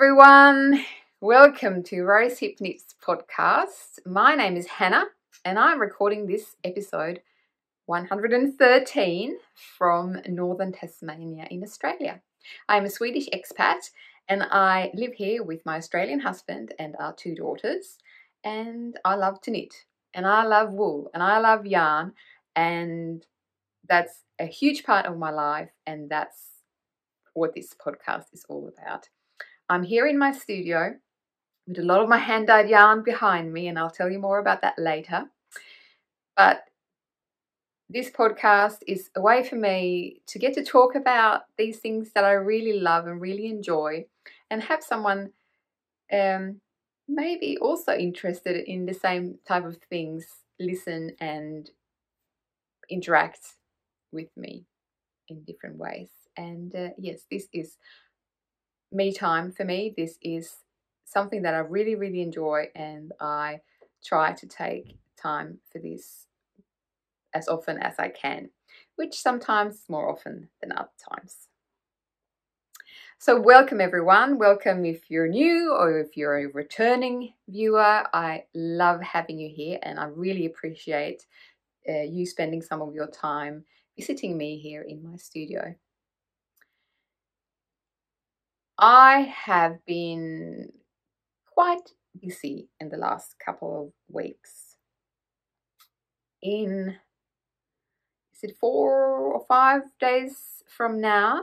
Everyone, welcome to Rose Hip Knits podcast. My name is Hanna and I'm recording this episode 113 from northern Tasmania in Australia. I'm a Swedish expat and I live here with my Australian husband and our two daughters. And I love to knit and I love wool and I love yarn, and that's a huge part of my life, and that's what this podcast is all about. I'm here in my studio with a lot of my hand dyed yarn behind me, and I'll tell you more about that later. But this podcast is a way for me to get to talk about these things that I really love and really enjoy, and have someone um, maybe also interested in the same type of things listen and interact with me in different ways. And uh, yes, this is me time for me. This is something that I really, really enjoy, and I try to take time for this as often as I can, which sometimes more often than other times. So, welcome everyone. Welcome if you're new or if you're a returning viewer. I love having you here and I really appreciate uh, you spending some of your time visiting me here in my studio. I have been quite busy in the last couple of weeks. In is it four or five days from now?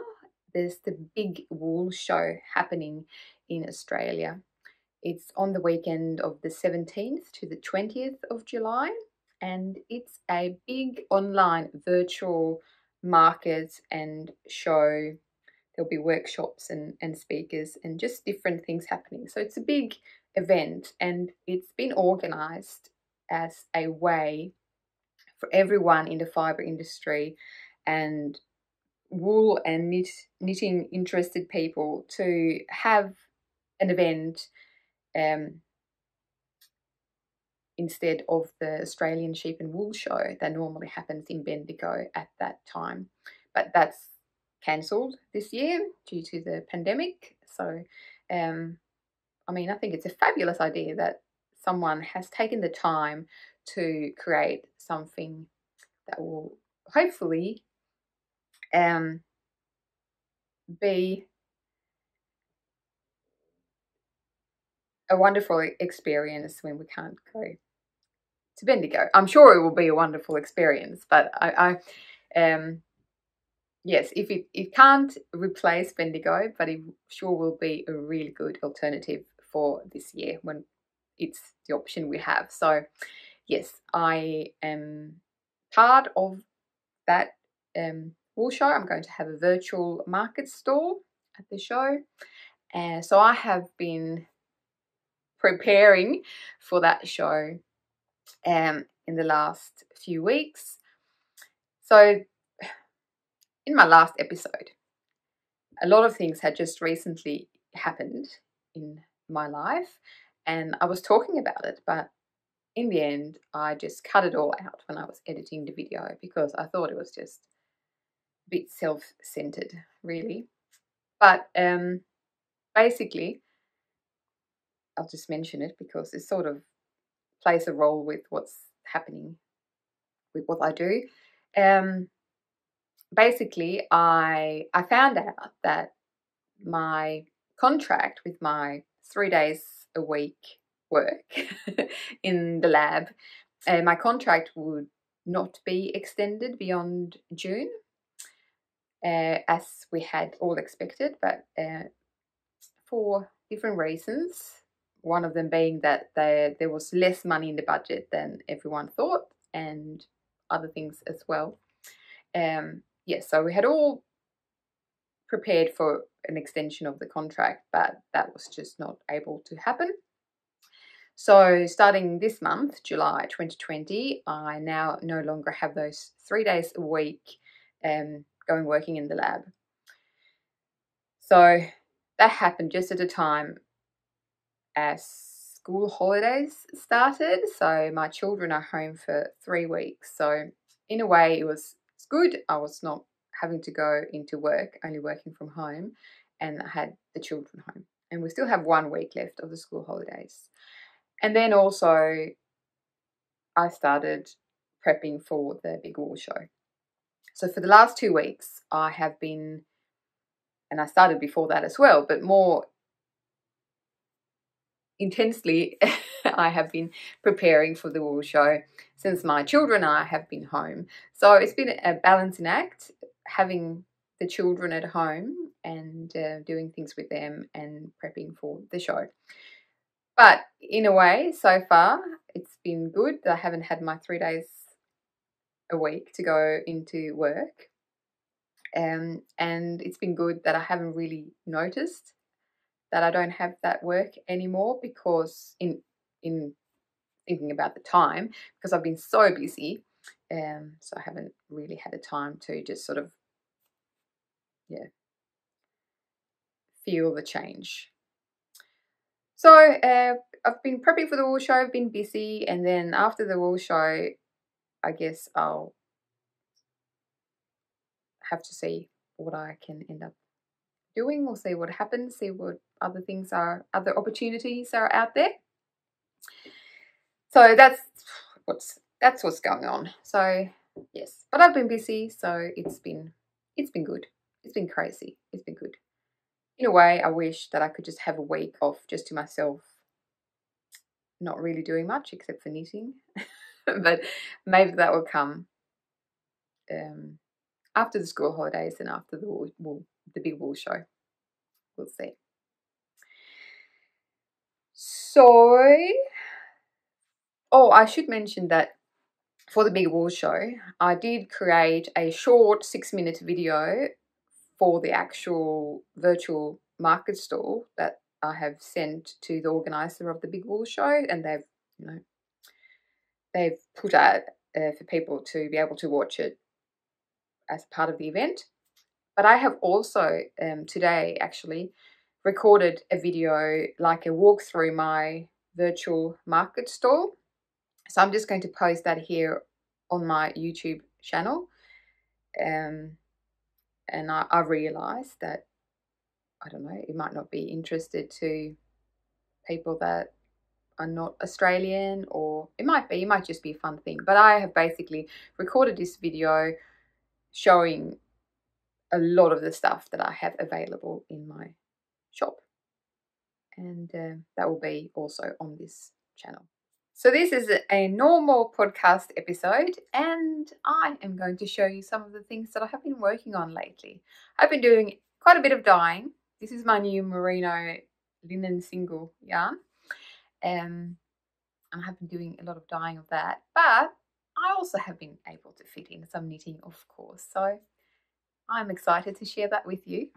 There's the big wool show happening in Australia. It's on the weekend of the 17th to the 20th of July, and it's a big online virtual market and show there'll be workshops and, and speakers and just different things happening. So it's a big event and it's been organized as a way for everyone in the fiber industry and wool and knit, knitting interested people to have an event um, instead of the Australian Sheep and Wool Show that normally happens in Bendigo at that time. But that's cancelled this year due to the pandemic. So, um, I mean, I think it's a fabulous idea that someone has taken the time to create something that will hopefully um, be a wonderful experience when we can't go to Bendigo. I'm sure it will be a wonderful experience, but I, I um, yes, if it, it can't replace Bendigo, but it sure will be a really good alternative for this year when it's the option we have. So, yes, I am part of that um, wool show. I'm going to have a virtual market stall at the show. And so I have been preparing for that show um, in the last few weeks. So in my last episode, a lot of things had just recently happened in my life, and I was talking about it, but in the end, I just cut it all out when I was editing the video because I thought it was just a bit self centered, really. But um, basically, I'll just mention it because it sort of plays a role with what's happening with what I do. Um, basically, I I found out that my contract with my three days a week work in the lab, uh, my contract would not be extended beyond June, uh, as we had all expected, but uh, for different reasons. One of them being that there there was less money in the budget than everyone thought, and other things as well. Um, yes, so we had all prepared for an extension of the contract, but that was just not able to happen. So, starting this month, July 2020, I now no longer have those three days a week um, going working in the lab. So, that happened just at a time as school holidays started. So, my children are home for three weeks. So, in a way, it was good. I was not having to go into work, only working from home, and I had the children home. and we still have one week left of the school holidays. And then also, I started prepping for the big wool show. So for the last two weeks, I have been, and I started before that as well, but more intensely, I have been preparing for the wool show since my children and I have been home. So it's been a balancing act having the children at home and uh, doing things with them and prepping for the show. But in a way, so far, it's been good. That I haven't had my three days a week to go into work. Um, and it's been good that I haven't really noticed that I don't have that work anymore because in in thinking about the time because I've been so busy um so I haven't really had a time to just sort of yeah feel the change so uh, I've been prepping for the wool show I've been busy and then after the wool show I guess I'll have to see what I can end up doing. We'll see what happens, see what other things are, other opportunities are out there. So that's what's that's what's going on. So yes, but I've been busy, so it's been it's been good. It's been crazy. It's been good. In a way, I wish that I could just have a week off just to myself, not really doing much except for knitting. but maybe that will come um, after the school holidays and after the wool, wool, the big wool show. We'll see. So, oh, I should mention that for the big wool show, I did create a short six minute video for the actual virtual market stall that I have sent to the organizer of the big wool show, and they've you know they've put out uh, for people to be able to watch it as part of the event. But I have also um, today actually recorded a video like a walk through my virtual market stall. So I'm just going to post that here on my YouTube channel. Um, and I, I realized that, I don't know, it might not be interested to people that are not Australian or it might be, it might just be a fun thing. But I have basically recorded this video showing a lot of the stuff that I have available in my shop. And uh, that will be also on this channel. So, this is a normal podcast episode, and I am going to show you some of the things that I have been working on lately. I've been doing quite a bit of dyeing. This is my new merino linen single yarn. Um, I have been doing a lot of dyeing of that, but I also have been able to fit in some knitting, of course. So I'm excited to share that with you.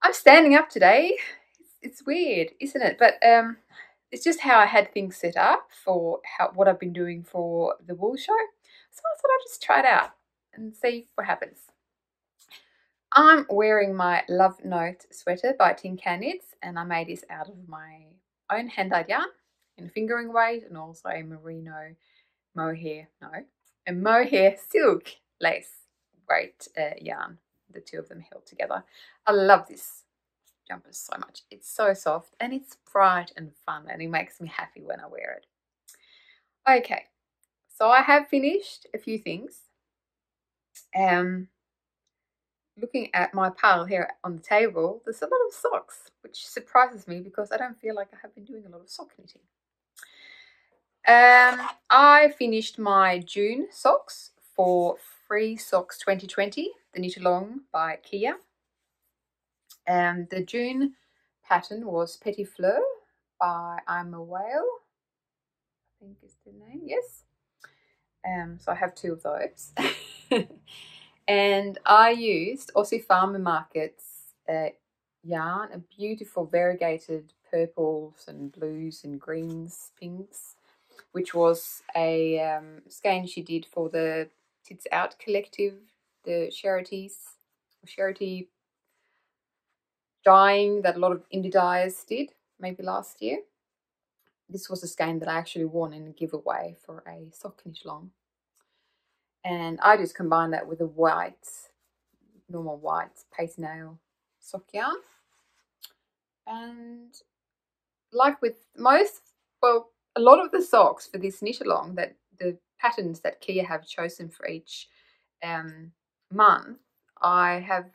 I'm standing up today. It's, it's weird, isn't it? But um, it's just how I had things set up for how what I've been doing for the wool show. So I thought I'd just try it out and see what happens. I'm wearing my Love Note sweater by Tin Can Knits, and I made this out of my own hand-dyed yarn in fingering weight and also a merino mohair, no, a mohair silk lace weight uh, yarn. The two of them held together. I love this jumper so much. It's so soft and it's bright and fun and it makes me happy when I wear it. Okay, so I have finished a few things. Um, looking at my pile here on the table, there's a lot of socks, which surprises me because I don't feel like I have been doing a lot of sock knitting. Um, I finished my June socks for Free Socks 2020, the knit along by Kia. And the June pattern was Petit Fleur by I'm a Whale. I think is the name, yes. Um, so I have two of those. and I used Aussie Farmer Market's uh, yarn, a beautiful variegated purples and blues and greens, pinks which was a um, skein she did for the Tits Out collective, the charities, charity dyeing that a lot of indie dyers did, maybe last year. This was a skein that I actually won in a giveaway for a sock knit long. And I just combined that with a white, normal white paste nail sock yarn. And like with most, well, a lot of the socks for this knit along that the patterns that Kia have chosen for each um, month, I have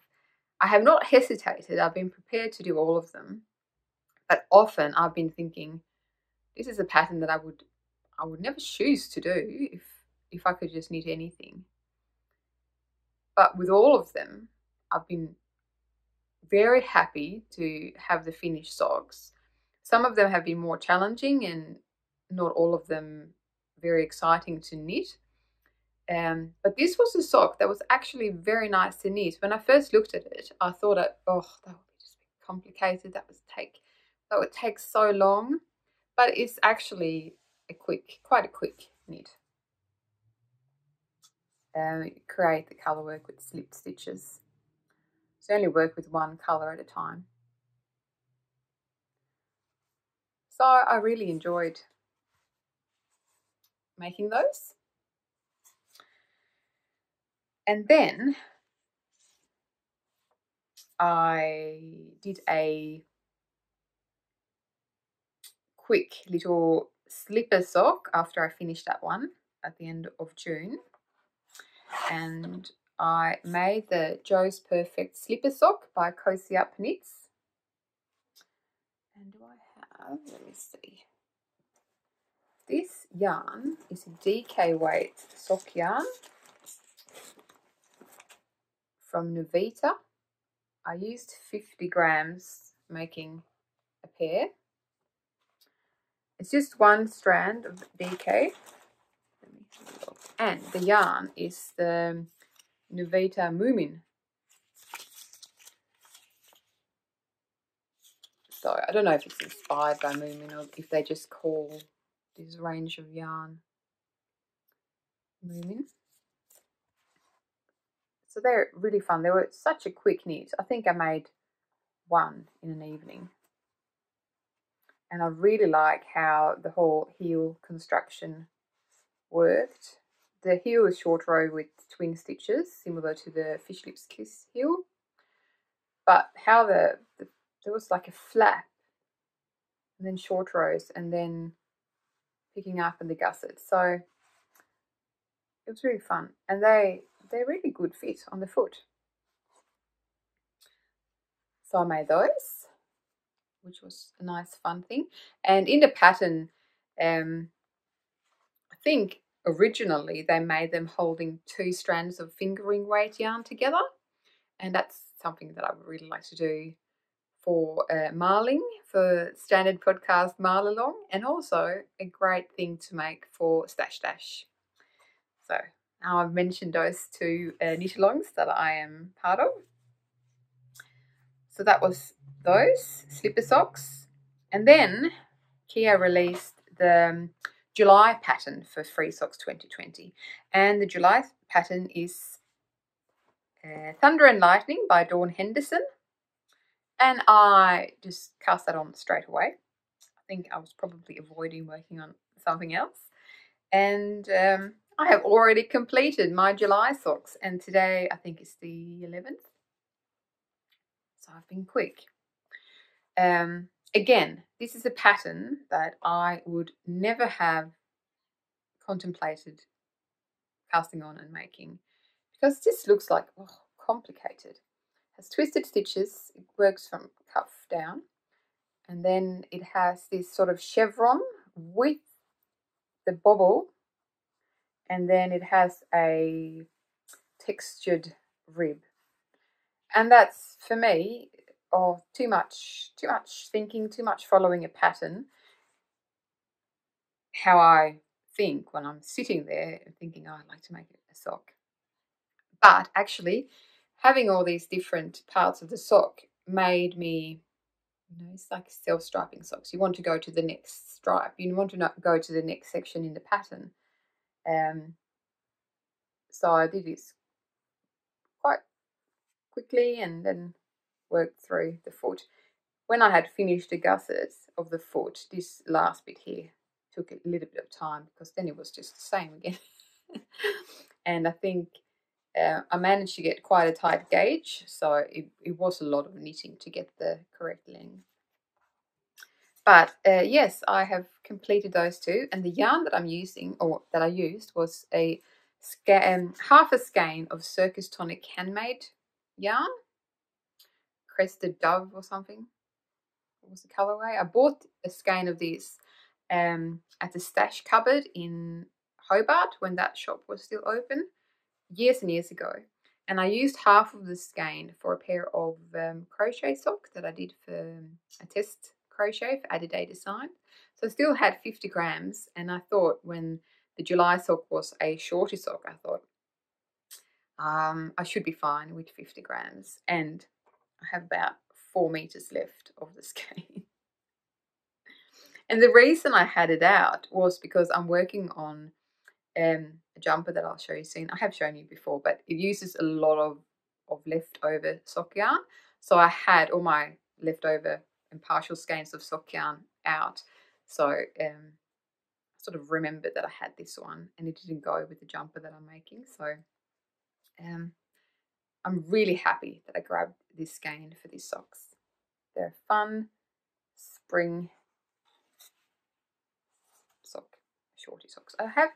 I have not hesitated. I've been prepared to do all of them, but often I've been thinking, this is a pattern that I would I would never choose to do if if I could just knit anything. But with all of them, I've been very happy to have the finished socks. Some of them have been more challenging and not all of them very exciting to knit. Um, but this was a sock that was actually very nice to knit. When I first looked at it, I thought, it, oh, that would be just complicated. That would take that would take so long. But it's actually a quick, quite a quick knit. Um, create the colour work with slip stitches. So only work with one colour at a time. So I really enjoyed making those. And then I did a quick little slipper sock after I finished that one at the end of June. And I made the Joe's Perfect Slipper Sock by Cozy Up Knits. And do I have, let me see. This yarn is a DK weight sock yarn from Novita. I used 50 grams making a pair. It's just one strand of DK. And the yarn is the Novita Moomin. So I don't know if it's inspired by Moomin or if they just call this range of yarn Moomin. So they're really fun. They were such a quick knit. I think I made one in an evening. And I really like how the whole heel construction worked. The heel is short row with twin stitches, similar to the Fish Lips Kiss heel. But how the, the there was like a flap and then short rows and then picking up in the gusset. So it was really fun. And they they're really good fit on the foot. So I made those, which was a nice fun thing. And in the pattern, um, I think originally they made them holding two strands of fingering weight yarn together. And that's something that I would really like to do for uh, marling, for Stranded podcast marl along, and also a great thing to make for stash dash. So I've mentioned those two uh, knit alongs that I am part of. So that was those slipper socks. And then Kia released the um, July pattern for Free Socks 2020. And the July pattern is uh, Thunder and Lightning by Dawn Henderson. And I just cast that on straight away. I think I was probably avoiding working on something else. And um, I have already completed my July socks and today I think it's the 11th. So I've been quick. Um, again, this is a pattern that I would never have contemplated casting on and making because this looks like oh, complicated. It has twisted stitches, it works from cuff down, and then it has this sort of chevron with the bobble and then it has a textured rib. And that's for me, oh, too much, too much thinking, too much following a pattern. How I think when I'm sitting there and thinking, oh, I'd like to make a sock. But actually, having all these different parts of the sock made me, you know, it's like self striping socks. You want to go to the next stripe, you want to go to the next section in the pattern. Um, so I did this quite quickly and then worked through the foot. When I had finished the gussets of the foot, this last bit here took a little bit of time because then it was just the same again. and I think uh, I managed to get quite a tight gauge, so it, it was a lot of knitting to get the correct length. But uh, yes, I have completed those two, and the yarn that I'm using, or that I used, was a um, half a skein of Circus Tonic handmade yarn, Crested Dove or something. What was the colorway? I bought a skein of these um, at the stash cupboard in Hobart when that shop was still open years and years ago. And I used half of the skein for a pair of um, crochet socks that I did for um, a test crochet for Adidas Design. So I still had 50 grams and I thought when the July sock was a shorter sock, I thought um, I should be fine with 50 grams. And I have about four meters left of the skein. and the reason I had it out was because I'm working on um, a jumper that I'll show you soon. I have shown you before, but it uses a lot of, of leftover sock yarn. So I had all my leftover and partial skeins of sock yarn out. So um, sort of remembered that I had this one and it didn't go with the jumper that I'm making. So um, I'm really happy that I grabbed this skein for these socks. They're fun spring sock, shorty socks. I have,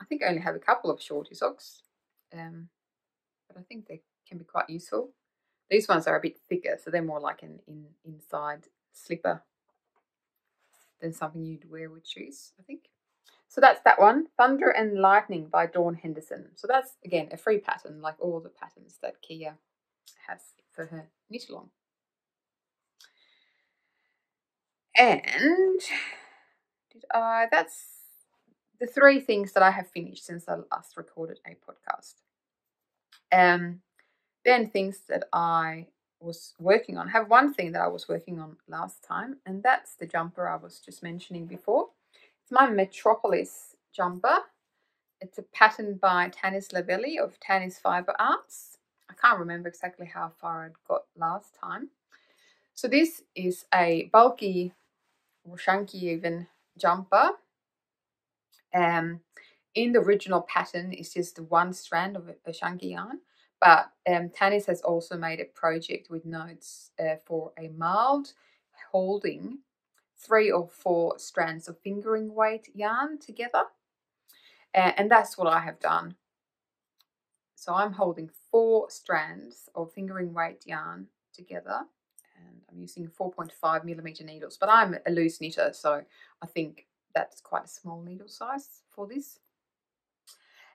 I think I only have a couple of shorty socks, um, but I think they can be quite useful. These ones are a bit thicker, so they're more like an in, inside slipper than something you'd wear with shoes, I think. So that's that one, Thunder and Lightning by Dawn Henderson. So that's, again, a free pattern, like all the patterns that Kia has for her knit along. And did I, that's the three things that I have finished since I last recorded a podcast. Um, then things that I was working on. I have one thing that I was working on last time, and that's the jumper I was just mentioning before. It's my Metropolis jumper. It's a pattern by Tanis Lavallee of Tanis Fiber Arts. I can't remember exactly how far I'd got last time. So this is a bulky or chunky even jumper. Um, in the original pattern, it's just the one strand of a chunky yarn. But um, Tanis has also made a project with notes uh, for a marl holding three or four strands of fingering weight yarn together. Uh, and that's what I have done. So I'm holding four strands of fingering weight yarn together and I'm using 4.5 millimeter needles, but I'm a loose knitter, so I think that's quite a small needle size for this.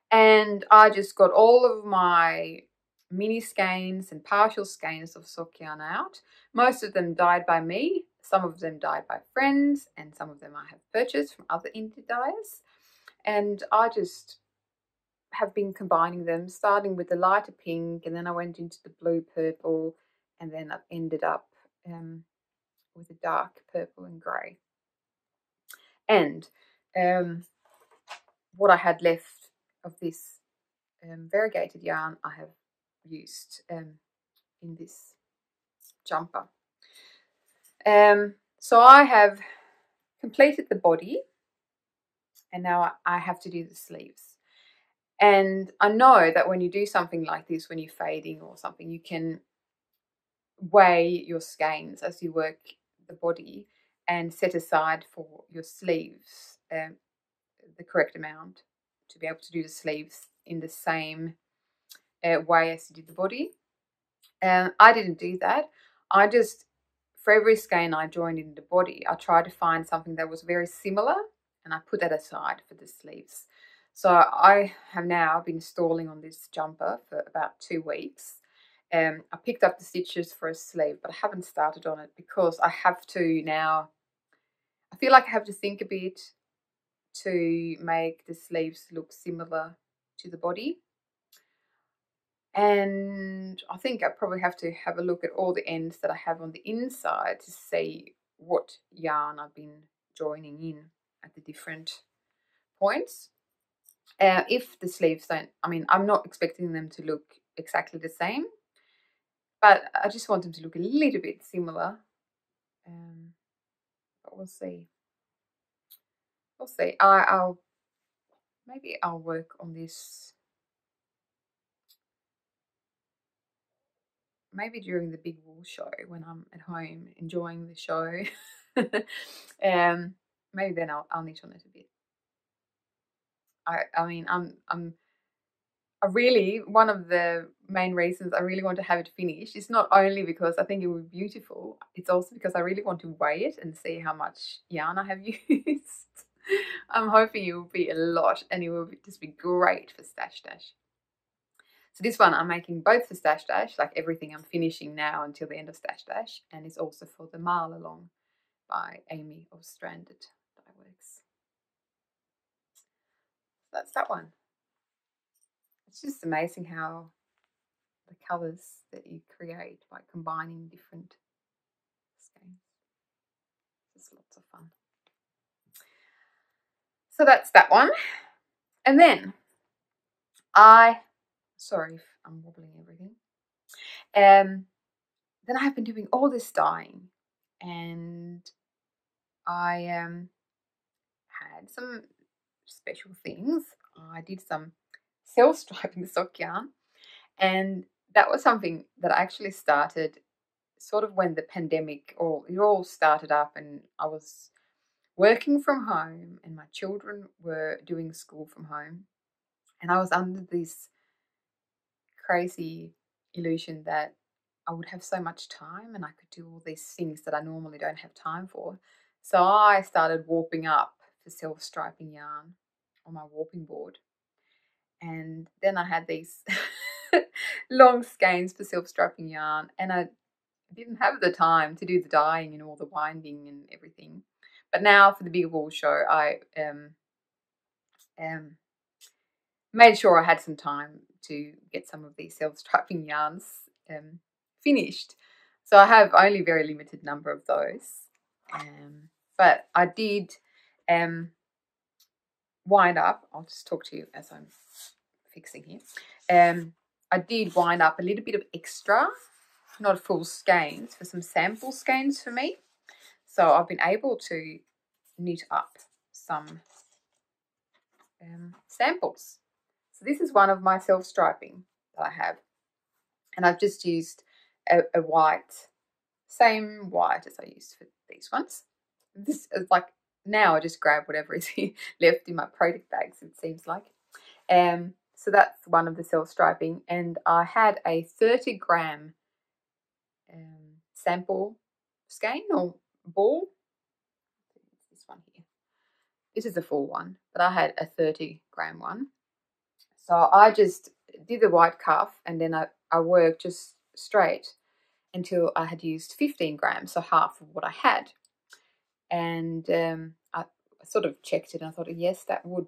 And I just got all of my mini skeins and partial skeins of sock yarn out. Most of them dyed by me, some of them dyed by friends, and some of them I have purchased from other indie dyers. And I just have been combining them, starting with the lighter pink, and then I went into the blue purple, and then I ended up um, with a dark purple and grey. And um, what I had left of this um, variegated yarn, I have used um, in this jumper. Um, so I have completed the body and now I have to do the sleeves. And I know that when you do something like this, when you're fading or something, you can weigh your skeins as you work the body and set aside for your sleeves um, the correct amount to be able to do the sleeves in the same uh, way as you did the body. And I didn't do that. I just, for every skein I joined in the body, I tried to find something that was very similar and I put that aside for the sleeves. So I have now been stalling on this jumper for about two weeks. Um, I picked up the stitches for a sleeve, but I haven't started on it because I have to now, I feel like I have to think a bit to make the sleeves look similar to the body. And I think I probably have to have a look at all the ends that I have on the inside to see what yarn I've been joining in at the different points. Uh, if the sleeves don't, I mean, I'm not expecting them to look exactly the same, but I just want them to look a little bit similar. Um, but we'll see. We'll see. I, I'll maybe I'll work on this maybe during the big wool show when I'm at home enjoying the show um, maybe then I'll, I'll knit on it a bit. I, I mean, I'm, I'm, I really, one of the main reasons I really want to have it finished is not only because I think it would be beautiful, it's also because I really want to weigh it and see how much yarn I have used. I'm hoping it will be a lot and it will just be great for Stash Dash. So this one I'm making both for Stash Dash, like everything I'm finishing now until the end of Stash Dash, and it's also for the Marl Along by Amy of Stranded Dye Works. That's that one. It's just amazing how the colours that you create by combining different skeins. Just lots of fun. So that's that one. And then I Sorry if I'm wobbling everything. Um, then I have been doing all this dyeing, and I um, had some special things. I did some self striping sock yarn, and that was something that I actually started sort of when the pandemic or it all started up, and I was working from home, and my children were doing school from home, and I was under this crazy illusion that I would have so much time and I could do all these things that I normally don't have time for. So I started warping up for self striping yarn on my warping board. And then I had these long skeins for self striping yarn, and I didn't have the time to do the dyeing and all the winding and everything. But now for the Bigger Wool show, I um, um, made sure I had some time to get some of these self-striping yarns um, finished. So I have only very limited number of those. Um, but I did um, wind up, I'll just talk to you as I'm fixing here. Um, I did wind up a little bit of extra, not full skeins, for some sample skeins for me. So I've been able to knit up some um, samples. So this is one of my self-striping that I have. And I've just used a, a white, same white as I used for these ones. This is like, now I just grab whatever is left in my product bags, it seems like. Um, so that's one of the self-striping. And I had a 30 gram um, sample skein or ball. This one here. This is a full one, but I had a 30 gram one. So I just did the white cuff and then I, I worked just straight until I had used 15 grams, so half of what I had. And um, I sort of checked it and I thought, yes, that would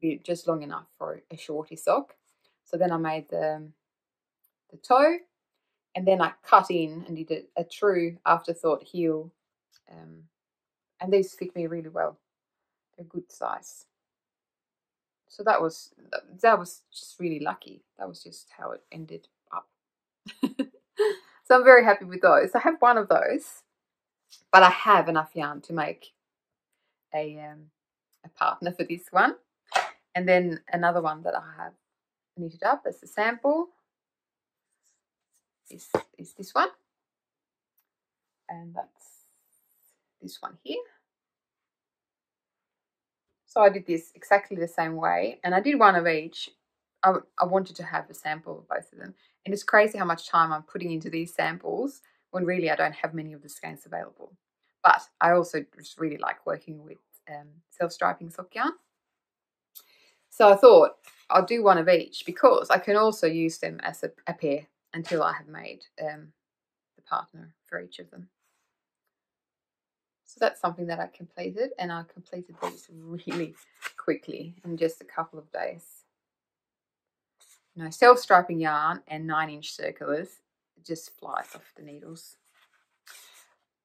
be just long enough for a shorty sock. So then I made the, the toe and then I cut in and did a, a true afterthought heel. Um, and these fit me really well. They're good size so that was that was just really lucky. That was just how it ended up. so I'm very happy with those. I have one of those, but I have enough yarn to make a um, a partner for this one, and then another one that I have knitted up as a sample is is this one, and that's this one here. So I did this exactly the same way and I did one of each. I, I wanted to have a sample of both of them. And it's crazy how much time I'm putting into these samples when really I don't have many of the skeins available. But I also just really like working with um, self-striping sock yarn. So I thought I'll do one of each because I can also use them as a, a pair until I have made um, the partner for each of them. So that's something that I completed and I completed these really quickly in just a couple of days. You know, self-striping yarn and 9-inch circulars just flies off the needles.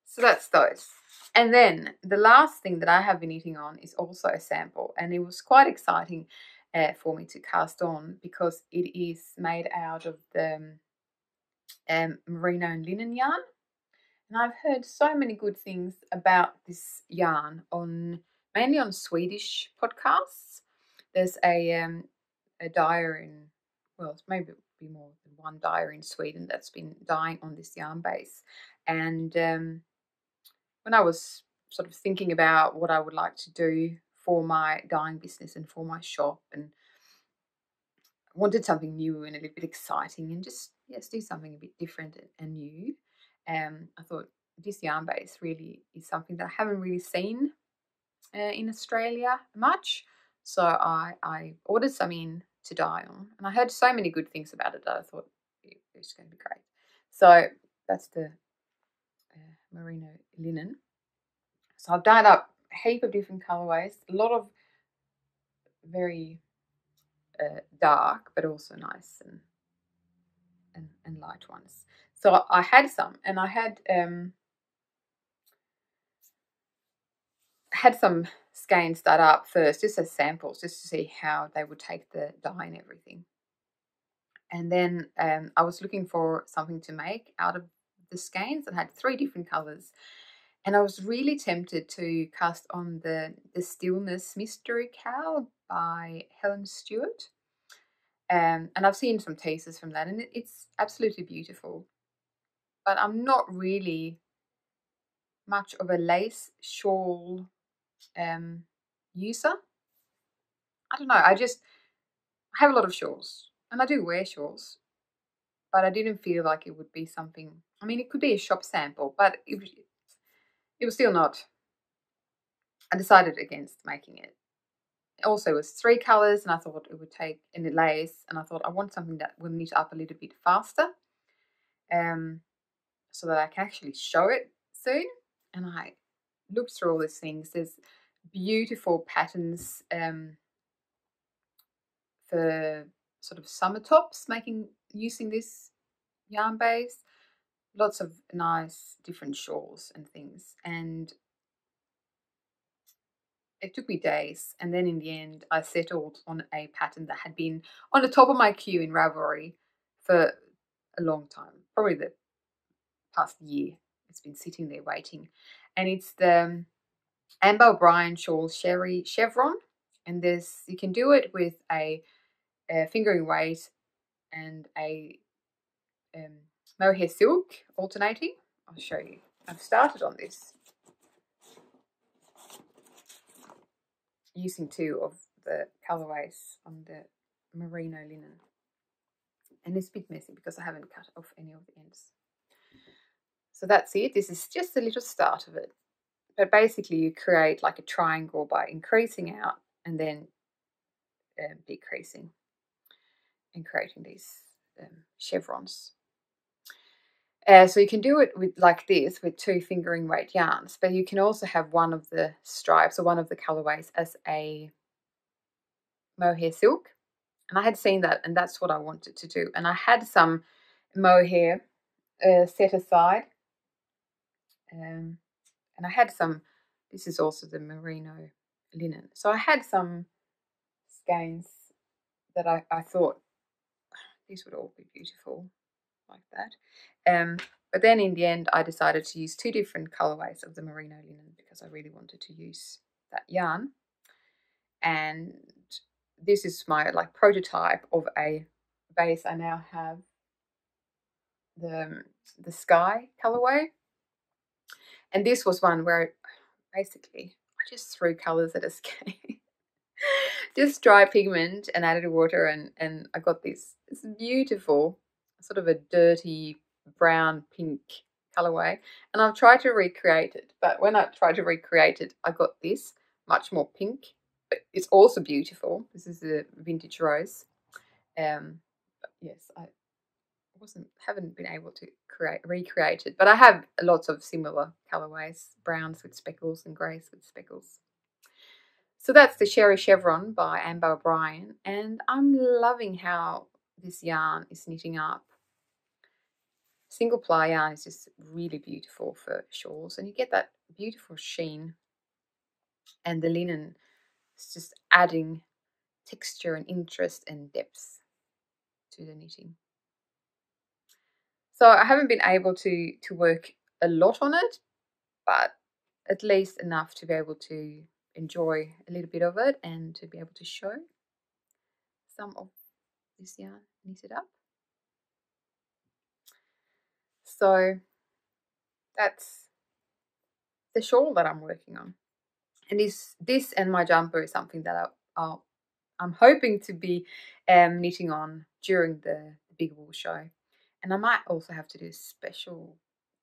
So that's those. And then the last thing that I have been eating on is also a sample and it was quite exciting uh, for me to cast on because it is made out of the um, merino and linen yarn and I've heard so many good things about this yarn on mainly on Swedish podcasts. There's a um, a dyer in well, maybe be more than one dyer in Sweden that's been dyeing on this yarn base. And um, when I was sort of thinking about what I would like to do for my dyeing business and for my shop and wanted something new and a little bit exciting and just yes do something a bit different and new um i thought this yarn base really is something that i haven't really seen uh, in australia much. So i i ordered some in to dye on and i heard so many good things about it that i thought it's going to be great. So that's the uh, merino linen. So i've dyed up a heap of different colorways a lot of very uh, dark, but also nice and, and and light ones. So I had some, and I had um, had some skeins start up first, just as samples, just to see how they would take the dye and everything. And then um, I was looking for something to make out of the skeins and had three different colors. And I was really tempted to cast on the the Stillness Mystery KAL by Helen Stewart. Um, and I've seen some teasers from that, and it's absolutely beautiful. But I'm not really much of a lace shawl um, user. I don't know. I just have a lot of shawls, and I do wear shawls, but I didn't feel like it would be something. I mean, it could be a shop sample, but it, it was still not. I decided against making it also was three colors and I thought it would take in the lace and I thought I want something that will knit up a little bit faster um, so that I can actually show it soon and I looked through all these things. There's beautiful patterns um, for sort of summer tops making using this yarn base. Lots of nice different shawls and things and it took me days, and then in the end, I settled on a pattern that had been on the top of my queue in Ravelry for a long time, probably the past year. It's been sitting there waiting, and it's the Amber O'Brien Shawl Sherry Chevron, and this you can do it with a, a fingering weight and a um, mohair silk alternating. I'll show you. I've started on this using two of the colorways on the merino linen. And it's a bit messy because I haven't cut off any of the ends. So that's it. This is just a little start of it. But basically you create like a triangle by increasing out and then um, decreasing and creating these um, chevrons. Uh, so you can do it with like this with two fingering weight yarns, but you can also have one of the stripes or one of the colorways as a mohair silk. And I had seen that and that's what I wanted to do. And I had some mohair uh, set aside. Um, and I had some, this is also the merino linen. So I had some skeins that I, I thought these would all be beautiful like that. Um, but then in the end, I decided to use two different colorways of the merino linen because I really wanted to use that yarn. And this is my like prototype of a base. I now have the the sky colorway, and this was one where basically I just threw colors at a skein. just dry pigment and added water and and I got this this beautiful sort of a dirty brown pink colorway and I've tried to recreate it but when I tried to recreate it I got this much more pink but it's also beautiful this is a vintage rose um yes I wasn't haven't been able to create recreate it but I have lots of similar colorways browns with speckles and grays with speckles. So that's the Sherry Chevron by Amber O'Brien and I'm loving how this yarn is knitting up. Single ply yarn is just really beautiful for shawls and you get that beautiful sheen. And the linen is just adding texture and interest and depth to the knitting. So I haven't been able to to work a lot on it, but at least enough to be able to enjoy a little bit of it and to be able to show some of this yarn knitted up. So that's the shawl that I'm working on. And this this and my jumper is something that I, I'll, I'm hoping to be um, knitting on during the, the Big Wool show. And I might also have to do a special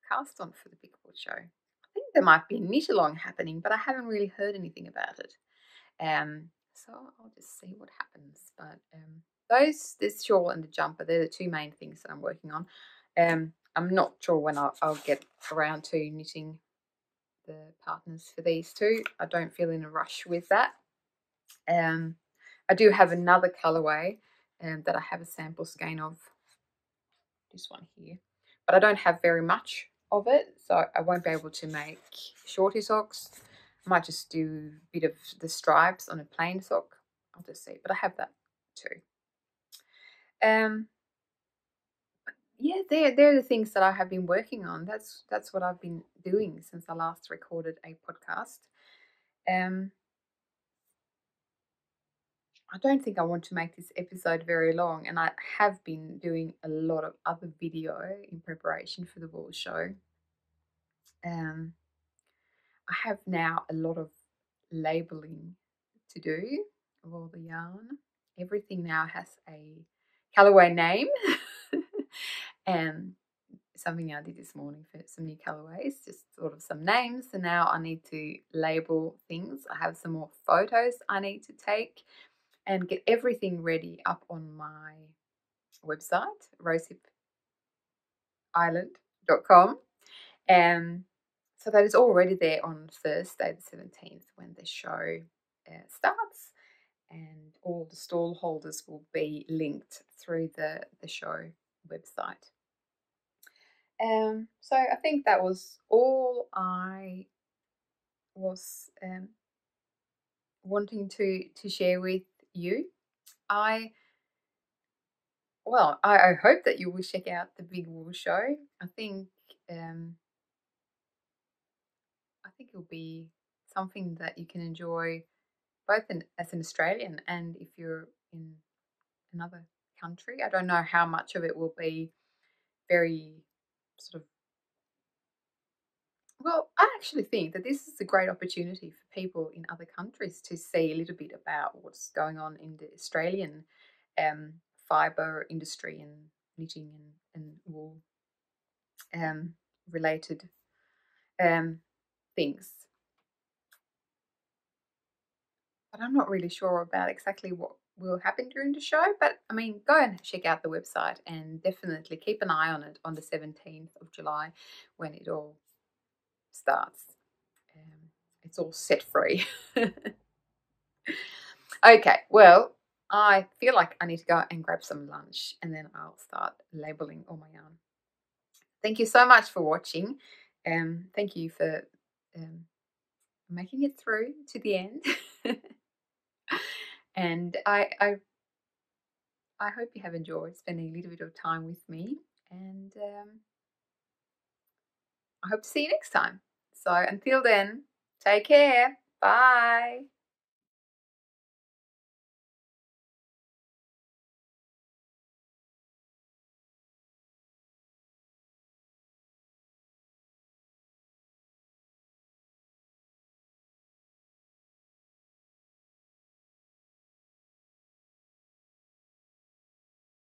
cast on for the Wool show. I think there might be a knit along happening, but I haven't really heard anything about it. Um, so I'll just see what happens. But um, those, this shawl and the jumper, they're the two main things that I'm working on. Um, I'm not sure when I'll, I'll get around to knitting the partners for these two. I don't feel in a rush with that. Um, I do have another colorway um, that I have a sample skein of. This one here. But I don't have very much of it, so I won't be able to make shorty socks. I might just do a bit of the stripes on a plain sock. I'll just see. But I have that too. Um, yeah, they're they're the things that I have been working on. That's that's what I've been doing since I last recorded a podcast. Um, I don't think I want to make this episode very long, and I have been doing a lot of other video in preparation for the wool show. Um, I have now a lot of labeling to do of all the yarn. Everything now has a colorway name. and something I did this morning for some new colorways, just sort of some names. So now I need to label things. I have some more photos I need to take and get everything ready up on my website, rosehipisland.com. And so that is already there on Thursday, the 17th, when the show uh, starts. And all the stall holders will be linked through the, the show website. Um, so I think that was all I was um, wanting to to share with you. I well, I, I hope that you will check out the Big Wool Show. I think um, I think it'll be something that you can enjoy both in, as an Australian and if you're in another country. I don't know how much of it will be very sort of well, I actually think that this is a great opportunity for people in other countries to see a little bit about what's going on in the Australian um, fibre industry and knitting and, and wool um, related um, things. But I'm not really sure about exactly what will happen during the show. But I mean, go and check out the website and definitely keep an eye on it on the 17th of July when it all starts. Um, it's all set free. okay, well, I feel like I need to go and grab some lunch and then I'll start labeling all my yarn. Thank you so much for watching. Um, thank you for um, making it through to the end. and I, I I hope you have enjoyed spending a little bit of time with me and um, I hope to see you next time. So until then, take care. Bye.